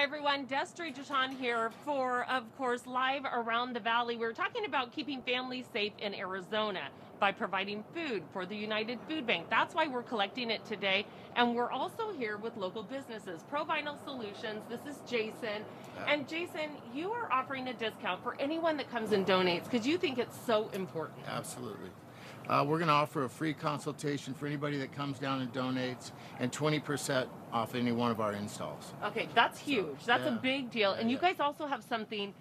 Hi everyone, Destry Jetton here for, of course, Live Around the Valley. We're talking about keeping families safe in Arizona by providing food for the United Food Bank. That's why we're collecting it today. And we're also here with local businesses, ProVinyl Solutions. This is Jason. And Jason, you are offering a discount for anyone that comes and donates because you think it's so important. Absolutely. Uh, we're going to offer a free consultation for anybody that comes down and donates, and 20% off any one of our installs. Okay, that's huge. That's a big deal. And you Yeah. guys also have something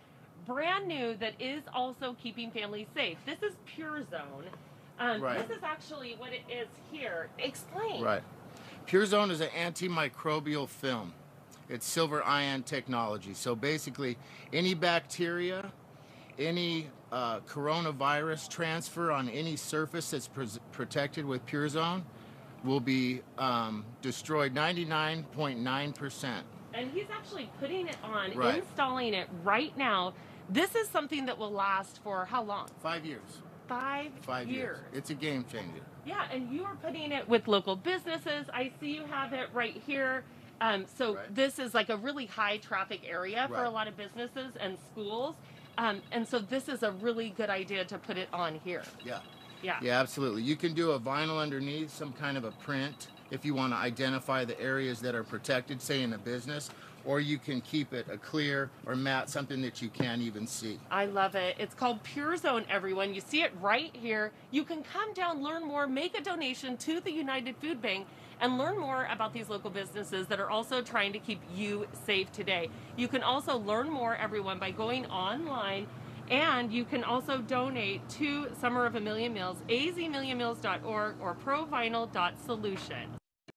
brand new that is also keeping families safe. This is PureZone. Um, Right. This is actually what it is here. Explain. Right. PureZone is an antimicrobial film. It's silver ion technology. So basically, any bacteria, any uh, coronavirus transfer on any surface that's protected with PureZone will be um, destroyed 99.9%. And he's actually putting it on, Right. installing it right now. This is something that will last for how long? Five years. Five, Five years. It's a game changer. Yeah, and you are putting it with local businesses. I see you have it right here. Um, so Right. this is like a really high traffic area for a lot of businesses and schools. Um, and so this is a really good idea to put it on here. Yeah. Yeah. Yeah, absolutely. You can do a vinyl underneath, some kind of a print if you want to identify the areas that are protected, say in a business, or you can keep it a clear or matte, something that you can't even see. I love it. It's called PureZone, everyone. You see it right here. You can come down, learn more, make a donation to the United Food Bank, and learn more about these local businesses that are also trying to keep you safe today. You can also learn more, everyone, by going online. And you can also donate to Summer of a Million Meals, azmillionmeals.org or provinyl.solutions.